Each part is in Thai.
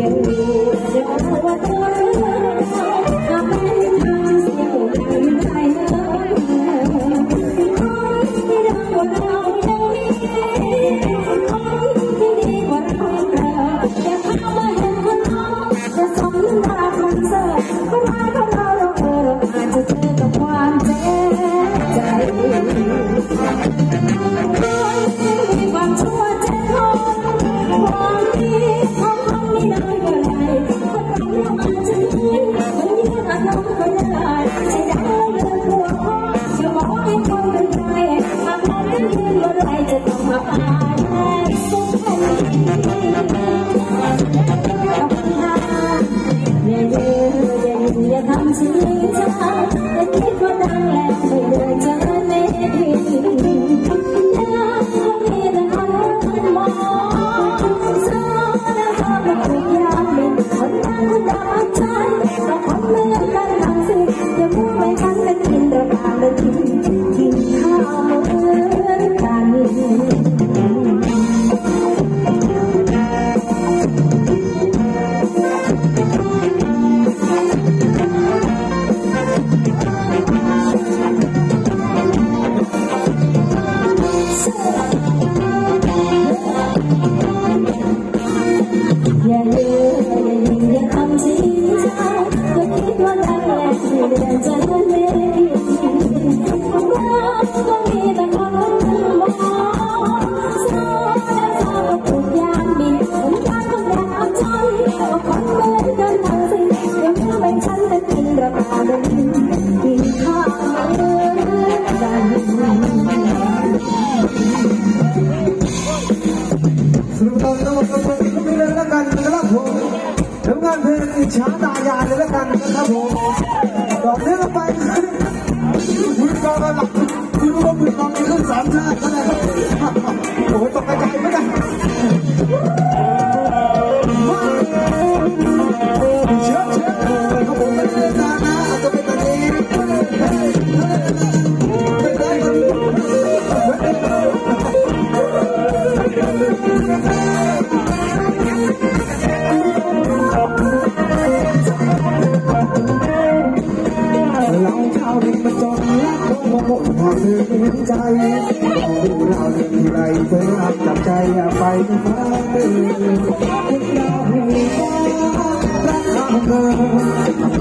Yeah. 谢谢 ช้าตายายเลยแล้วกันนะครับผมดอกนี้เราไปคุณก็ไปะดับคุณก็คุณกองมีขึ้นสามชาติก็ได้ ใจิตใจถึงเราดีไรเธอรับกับใจอาไปที่ฟ้าตื่นเราหูฟ้ารักเราเธอ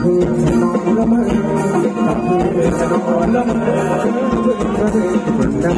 คืนนอนละเมอทำคืนจะนอนละเมอถึงกระเด็นบนดา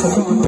I'm